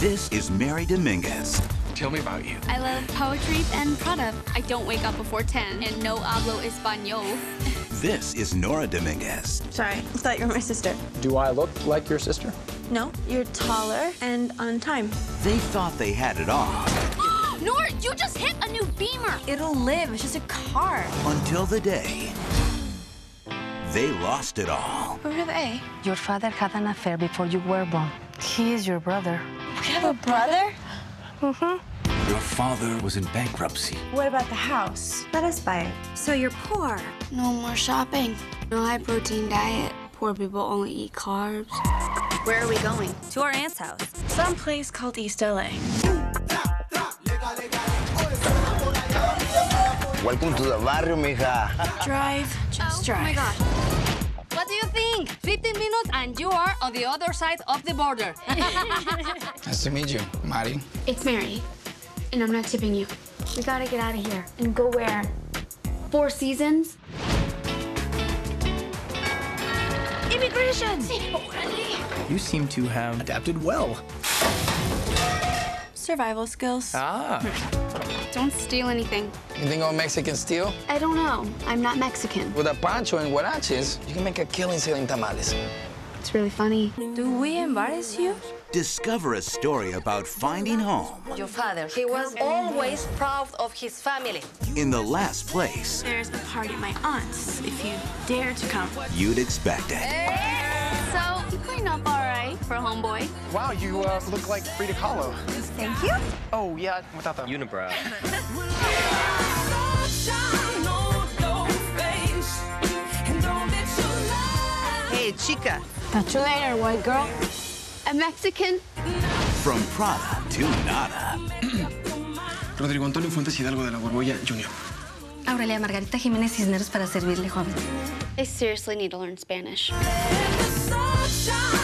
This is Mary Dominguez. Tell me about you. I love poetry and Prada. I don't wake up before 10 and no hablo español. This is Nora Dominguez. Sorry, I thought you were my sister. Do I look like your sister? No, you're taller and on time. They thought they had it all Nora, you just hit a new Beamer. It'll live. It's just a car. until the day they lost it all. Who are they? Your father had an affair before you were born. He is your brother. You have a brother? Mm-hmm. Your father was in bankruptcy. What about the house? Let us buy it. So you're poor. No more shopping. No high protein diet. Poor people only eat carbs. Where are we going? To our aunt's house. Some place called East LA. Welcome to the barrio, mija. Drive, just drive. Oh drive. my god. And you are on the other side of the border. Nice to meet you, Mari. it's Mary, and I'm not tipping you. We gotta get out of here and go where? Four Seasons? Immigration! You seem to have adapted well. Survival skills. Ah. Don't steal anything. You think all Mexicans steal? I don't know. I'm not Mexican. With a pancho and huaraches, you can make a killing selling tamales. It's really funny. Do we embarrass you? Discover a story about finding home Your father, he was always proud of his family. in the last place There's a party at my aunt's if you dare to come. you'd expect it. So, you clean up all right for a homeboy. Wow, you uh, look like Frida Kahlo. Thank you. Oh, yeah, without the Unibrow. Hey, chica. Catch you later, white girl. A Mexican? From Prada to Nada. Rodrigo Antonio Fuentes Hidalgo de la Borbolla Jr. Aurelia Margarita Jiménez Cisneros para servirle, joven. I seriously need to learn Spanish. Sunshine.